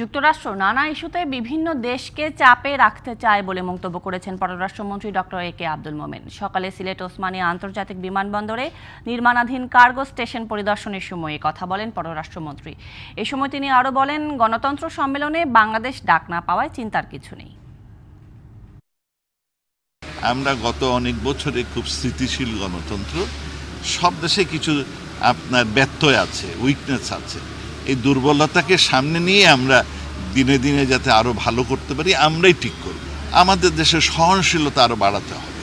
যুক্তরাষ্ট্র নানা ইস্যুতে বিভিন্ন দেশকে চাপে রাখতে চায় বলে মন্তব্য করেছেন পররাষ্ট্রমন্ত্রী ডক্টর এ কে আব্দুল মোমেন। সকালে সিলেট ওসমানী আন্তর্জাতিক বিমানবন্দরে নির্মাণাধীন কার্গো স্টেশন পরিদর্শনের সময় কথা বলেন পররাষ্ট্রমন্ত্রী। এ সময় তিনি আরও বলেন, গণতন্ত্র সম্মেলনে বাংলাদেশ ডাক না পাওয়ায় চিন্তার কিছু নেই। আমরা গত অনেক বছরে খুব স্থিতিশীল গণতন্ত্র। সব দেশে কিছু আপনার ব্যত্যয় আছে উইকনেস আছে। এই দুর্বলতাকে সামনে নিয়ে আমরা দিনে দিনে যাতে আরও ভালো করতে পারি, আমরাই ঠিক করব। আমাদের দেশের সহনশীলতা আরও বাড়াতে হবে।